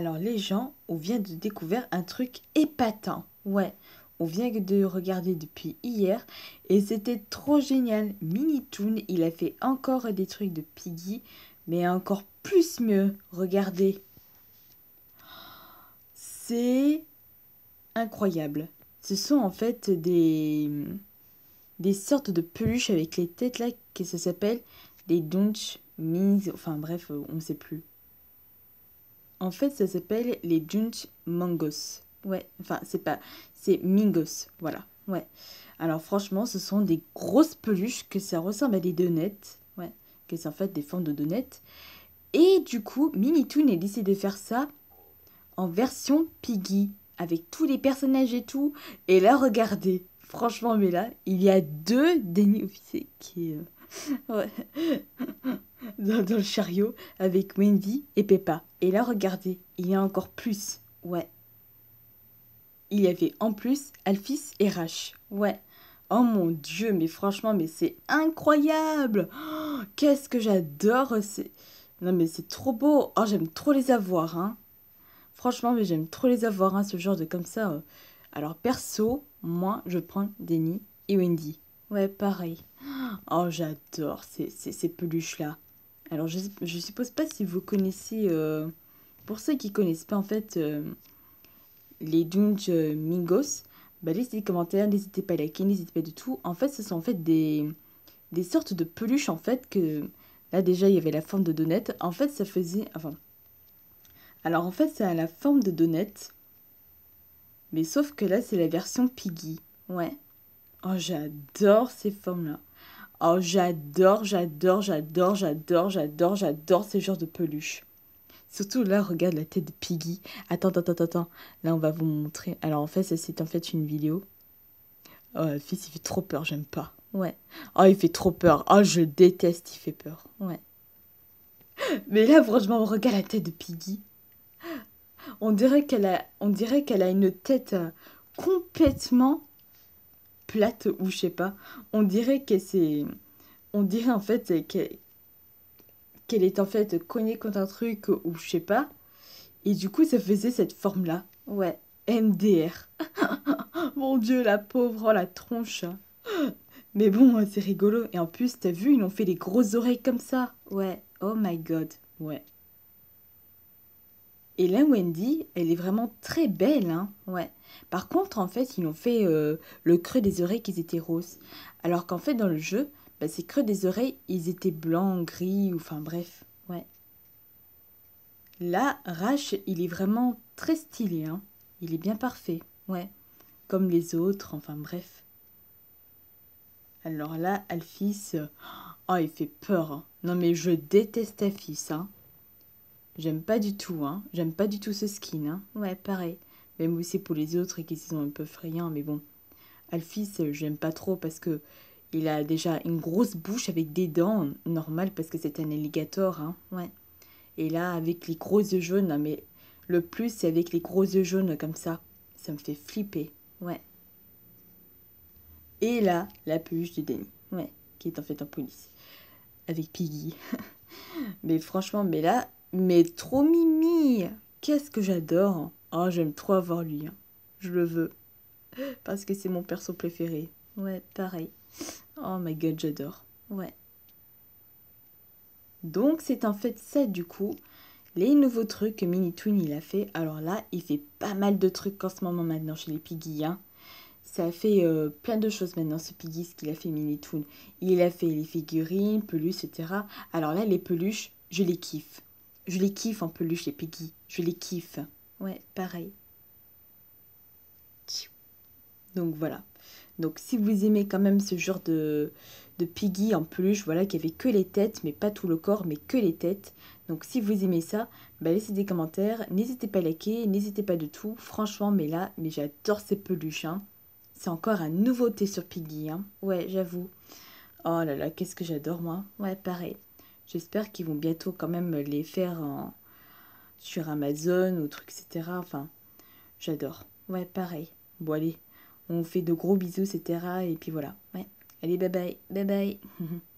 les gens, on vient de découvrir un truc épatant. Ouais, on vient de regarder depuis hier et c'était trop génial. Mini Toon, il a fait encore des trucs de Piggy, mais encore plus mieux. Regardez. C'est incroyable. Ce sont en fait des des sortes de peluches avec les têtes là qui ça s'appelle des Dunch Mings. Enfin bref, on ne sait plus. En fait, ça s'appelle les Junch Mangos. Ouais, enfin, c'est pas. C'est Mingos. Voilà. Ouais. Alors, franchement, ce sont des grosses peluches que ça ressemble à des donuts. Ouais. Que c'est en fait des formes de donuts. Et du coup, Minitoon a décidé de faire ça en version Piggy. Avec tous les personnages et tout. Et là, regardez. Franchement, mais là, il y a deux Denny officiers qui. Euh, ouais. dans, le chariot avec Wendy et Peppa. Et là, regardez, il y a encore plus. Ouais. Il y avait en plus Alphys et Rach. Ouais. Oh mon dieu, mais franchement, mais c'est incroyable. Oh, Qu'est-ce que j'adore. C'est... Non, mais c'est trop beau. Oh, j'aime trop les avoir. Hein. Franchement, mais j'aime trop les avoir, hein, ce genre de comme ça. Alors, perso, moi, je prends Denny et Wendy. Ouais, pareil. Oh, j'adore ces, ces, ces peluches-là. Alors, je suppose pas si vous connaissez, euh, pour ceux qui connaissent pas en fait euh, les Dunge euh, Mingos, bah, laissez des commentaires, n'hésitez pas à liker, n'hésitez pas du tout. En fait, ce sont en fait des, des sortes de peluches en fait que là déjà il y avait la forme de donut. En fait, ça faisait, enfin, alors en fait, ça a la forme de donut, mais sauf que là c'est la version Piggy. Ouais. Oh, j'adore ces formes-là. Oh, j'adore, j'adore, j'adore, j'adore, j'adore, j'adore ces genres de peluches. Surtout là, regarde la tête de Piggy. Attends, attends, attends, attends. Là, on va vous montrer. Alors, en fait, ça, c'est en fait une vidéo. Oh, fils, il fait trop peur, j'aime pas. Ouais. Oh, il fait trop peur. Oh, je déteste, il fait peur. Ouais. Mais là, franchement, regarde la tête de Piggy. On dirait qu'elle a, on dirait qu'elle a une tête euh, complètement plate ou je sais pas. On dirait que c'est. On dirait en fait qu'elle est en fait cognée contre un truc ou je sais pas. Et du coup, ça faisait cette forme-là. Ouais, MDR. Mon dieu, la pauvre, oh la tronche. Mais bon, c'est rigolo. Et en plus, t'as vu, ils ont fait les grosses oreilles comme ça. Ouais, oh my god. Ouais. Et là, Wendy, elle est vraiment très belle, hein. Ouais. Par contre, en fait, ils ont fait euh, le creux des oreilles qui étaient roses. Alors qu'en fait, dans le jeu, bah, ces creux des oreilles, ils étaient blancs, gris, ou enfin bref. Ouais. Là, Rash, il est vraiment très stylé, hein. Il est bien parfait. Ouais. Comme les autres, enfin bref. Alors là, Alphys, oh, il fait peur. Hein. Non mais je déteste Alphys, hein. J'aime pas du tout, hein. J'aime pas du tout ce skin, hein. Ouais, pareil. Même aussi pour les autres qui sont un peu frayants, mais bon. Alphys, euh, j'aime pas trop parce que il a déjà une grosse bouche avec des dents, normal parce que c'est un alligator, hein. Ouais. Et là, avec les gros yeux jaunes, mais le plus, c'est avec les gros yeux jaunes comme ça. Ça me fait flipper. Ouais. Et là, la peluche de Danny. Ouais. Qui est en fait en police. Avec Piggy. mais franchement, mais là, mais trop mimi Qu'est-ce que j'adore Oh, j'aime trop avoir lui. Hein. Je le veux. Parce que c'est mon perso préféré. Ouais, pareil. Oh my god, j'adore. Ouais. Donc, c'est en fait ça, du coup, les nouveaux trucs que Mini Toon il a fait. Alors là, il fait pas mal de trucs en ce moment maintenant chez les Piggy. Hein. Ça fait euh, plein de choses maintenant, ce Piggy, ce qu'il a fait Mini Toon. Il a fait les figurines, peluches, etc. Alors là, les peluches, je les kiffe. Je les kiffe en peluche, les Piggy. Je les kiffe. Ouais, pareil. Donc voilà. Donc si vous aimez quand même ce genre de, de Piggy en peluche, voilà, qui avait que les têtes, mais pas tout le corps, mais que les têtes. Donc si vous aimez ça, bah, laissez des commentaires. N'hésitez pas à liker, n'hésitez pas de tout. Franchement, mais là, mais j'adore ces peluches. Hein. C'est encore un nouveauté sur Piggy. Hein. Ouais, j'avoue. Oh là là, qu'est-ce que j'adore moi. Ouais, pareil. J'espère qu'ils vont bientôt quand même les faire sur Amazon ou trucs, etc. Enfin, j'adore. Ouais, pareil. Bon, allez, on fait de gros bisous, etc. Et puis voilà. Ouais. Allez, bye bye. Bye bye.